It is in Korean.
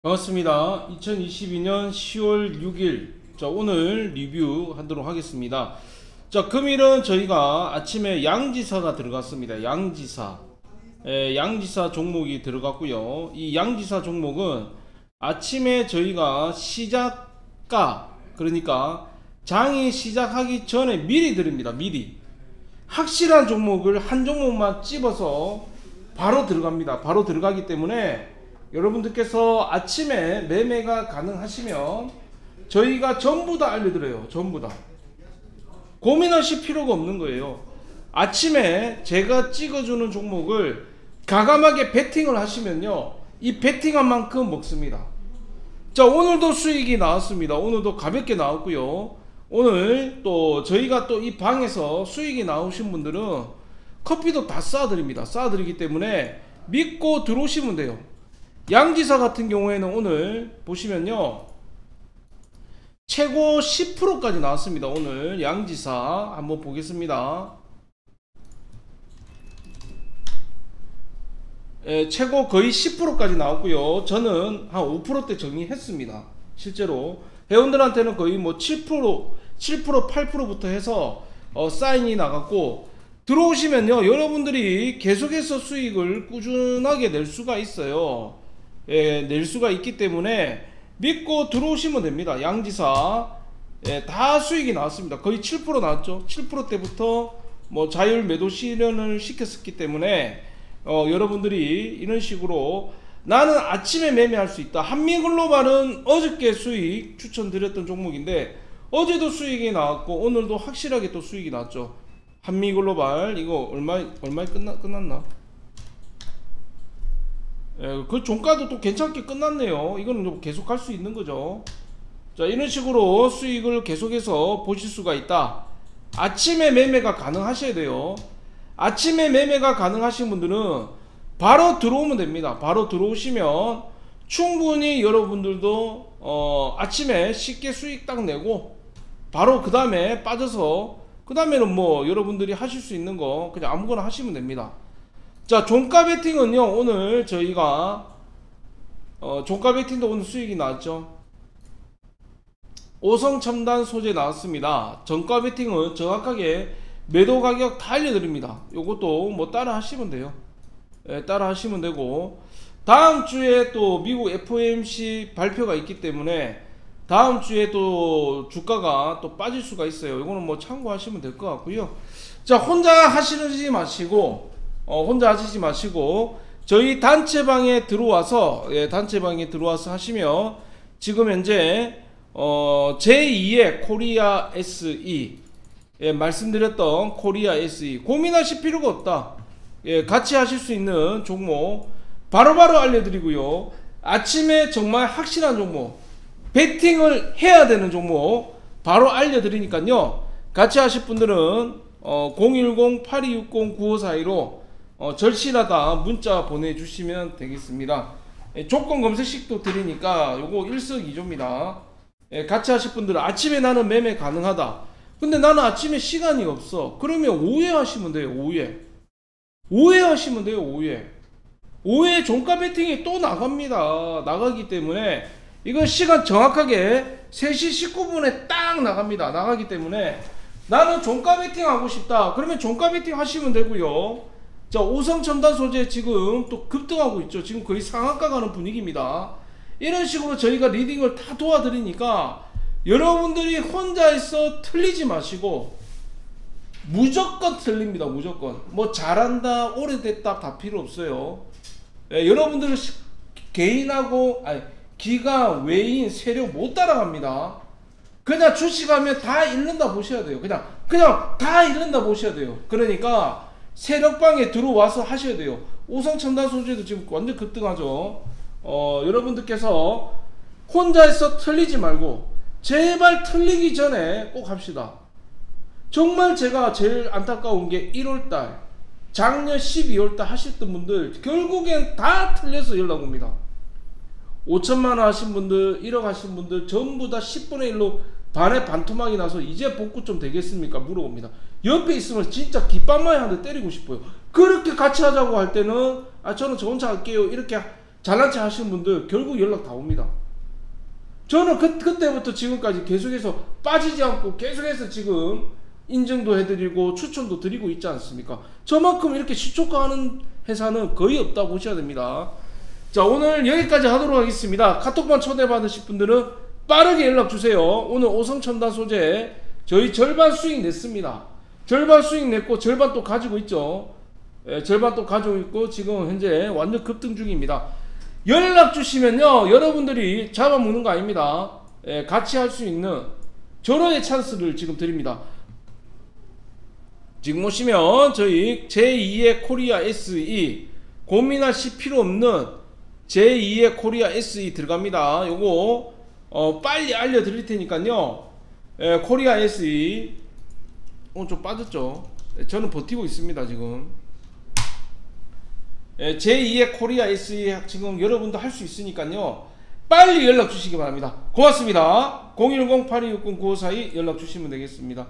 반갑습니다. 2022년 10월 6일. 자, 오늘 리뷰 하도록 하겠습니다. 자, 금일은 저희가 아침에 양지사가 들어갔습니다. 양지사. 예, 양지사 종목이 들어갔고요. 이 양지사 종목은 아침에 저희가 시작가, 그러니까 장이 시작하기 전에 미리 드립니다. 미리. 확실한 종목을 한 종목만 찝어서 바로 들어갑니다. 바로 들어가기 때문에 여러분들께서 아침에 매매가 가능하시면 저희가 전부 다 알려드려요. 전부 다. 고민하실 필요가 없는 거예요. 아침에 제가 찍어주는 종목을 가감하게 베팅을 하시면요. 이 베팅한 만큼 먹습니다. 자, 오늘도 수익이 나왔습니다. 오늘도 가볍게 나왔고요. 오늘 또 저희가 또 이 방에서 수익이 나오신 분들은 커피도 다 쏴드립니다. 쏴드리기 때문에 믿고 들어오시면 돼요. 양지사 같은 경우에는 오늘 보시면요. 최고 10%까지 나왔습니다. 오늘 양지사 한번 보겠습니다. 예, 최고 거의 10%까지 나왔고요. 저는 한 5%대 정리했습니다. 실제로 회원들한테는 거의 뭐 7%, 7%, 8%부터 해서 어, 사인이 나갔고 들어오시면요, 여러분들이 계속해서 수익을 꾸준하게 낼 수가 있어요. 예, 낼 수가 있기 때문에 믿고 들어오시면 됩니다. 양지사 예, 다 수익이 나왔습니다. 거의 7% 나왔죠. 7%대부터 뭐 자율 매도 실현을 시켰었기 때문에 어, 여러분들이 이런 식으로 나는 아침에 매매할 수 있다. 한미글로벌은 어저께 수익 추천드렸던 종목인데 어제도 수익이 나왔고 오늘도 확실하게 또 수익이 났죠. 한미글로벌 이거 얼마 얼마에 끝나 끝났나? 예, 그 종가도 또 괜찮게 끝났네요. 이거는 좀 계속 할 수 있는 거죠. 자, 이런 식으로 수익을 계속해서 보실 수가 있다. 아침에 매매가 가능하셔야 돼요. 아침에 매매가 가능하신 분들은 바로 들어오면 됩니다. 바로 들어오시면 충분히 여러분들도 어, 아침에 쉽게 수익 딱 내고 바로 그 다음에 빠져서 그 다음에는 뭐 여러분들이 하실 수 있는 거 그냥 아무거나 하시면 됩니다. 자, 종가 베팅은요, 오늘 저희가, 어, 종가 베팅도 오늘 수익이 나왔죠. 오성 첨단 소재 나왔습니다. 정가 베팅은 정확하게 매도 가격 다 알려드립니다. 요것도 뭐 따라 하시면 돼요. 예, 따라 하시면 되고, 다음 주에 또 미국 FOMC 발표가 있기 때문에 다음 주에 또 주가가 또 빠질 수가 있어요. 이거는 뭐 참고하시면 될 것 같고요. 자, 혼자 하시지 마시고, 어, 혼자 하시지 마시고 저희 단체방에 들어와서 예, 단체방에 들어와서 하시면 지금 현재 어, 제2의 코리아 SE 예, 말씀드렸던 코리아 SE 고민하실 필요가 없다. 예, 같이 하실 수 있는 종목 바로바로 바로 알려드리고요. 아침에 정말 확실한 종목 베팅을 해야 되는 종목 바로 알려드리니까요. 같이 하실 분들은 어, 010-8260-9542로 어, 절실하다 문자 보내주시면 되겠습니다. 예, 조건 검색식도 드리니까 요거 일석이조입니다. 예, 같이 하실 분들은 아침에 나는 매매 가능하다. 근데 나는 아침에 시간이 없어. 그러면 오해하시면 돼요. 오해. 오해하시면 돼요. 오해. 오해 종가 베팅이 또 나갑니다. 나가기 때문에 이건 시간 정확하게 3시 19분에 딱 나갑니다. 나가기 때문에 나는 종가 베팅 하고 싶다. 그러면 종가 베팅 하시면 되고요. 자, 오성 첨단 소재 지금 또 급등하고 있죠. 지금 거의 상한가 가는 분위기입니다. 이런 식으로 저희가 리딩을 다 도와드리니까 여러분들이 혼자서 틀리지 마시고 무조건 틀립니다. 무조건. 뭐 잘한다, 오래됐다 다 필요 없어요. 예, 여러분들 개인하고 아니 기가 외인 세력 못 따라갑니다. 그냥 주식하면 다 잃는다 보셔야 돼요. 그냥 그냥 다 잃는다 보셔야 돼요. 그러니까 세력방에 들어와서 하셔야 돼요. 오성첨단 소재도 지금 완전 급등하죠. 어, 여러분들께서 혼자서 틀리지 말고 제발 틀리기 전에 꼭 합시다. 정말 제가 제일 안타까운 게 1월달, 작년 12월달 하셨던 분들 결국엔 다 틀려서 연락 옵니다. 5천만 원 하신 분들, 1억 하신 분들 전부 다 10분의 1로 반에 반토막이 나서 이제 복구 좀 되겠습니까? 물어봅니다. 옆에 있으면 진짜 깃발마에 한대 때리고 싶어요. 그렇게 같이 하자고 할 때는 아 저는 저 혼자 할게요. 이렇게 잘난 체 하시는 분들 결국 연락 다 옵니다. 저는 그, 그때부터 지금까지 계속해서 빠지지 않고 계속해서 지금 인증도 해드리고 추천도 드리고 있지 않습니까? 저만큼 이렇게 시초가하는 회사는 거의 없다고 보셔야 됩니다. 자 오늘 여기까지 하도록 하겠습니다. 카톡방 초대받으실 분들은 빠르게 연락 주세요. 오늘 오성첨단 소재 저희 절반 수익 냈습니다. 절반 수익 냈고 절반 또 가지고 있죠. 예, 절반 또 가지고 있고 지금 현재 완전 급등 중입니다. 연락 주시면요 여러분들이 잡아먹는 거 아닙니다. 예, 같이 할 수 있는 절호의 찬스를 지금 드립니다. 지금 오시면 저희 제2의 코리아 SE 고민하실 필요 없는 제2의 코리아 SE 들어갑니다. 요거 어, 빨리 알려드릴 테니까요. 예, 코리아 SE 오늘 좀 빠졌죠. 예, 저는 버티고 있습니다 지금. 예, 제2의 코리아 SE 지금 여러분도 할 수 있으니까요. 빨리 연락 주시기 바랍니다. 고맙습니다. 010-8260-9542 연락 주시면 되겠습니다.